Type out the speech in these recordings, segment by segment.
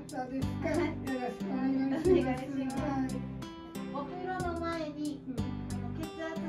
ったですか、はい、よろしくお願いします。風呂の前に、うん、血圧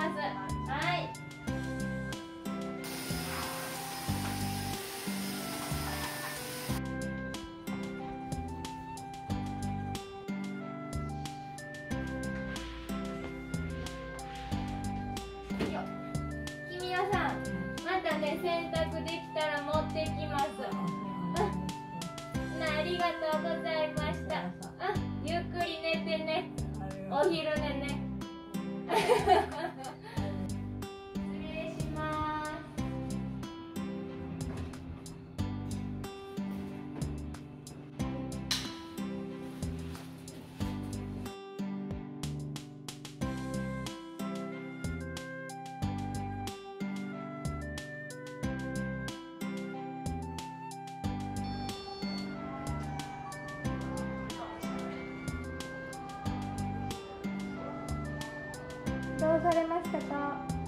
ます。はい。君はさんまたね洗濯できたら持ってきます。ありがとうございました。ゆっくり寝てね。お昼寝ね。どうされましたか？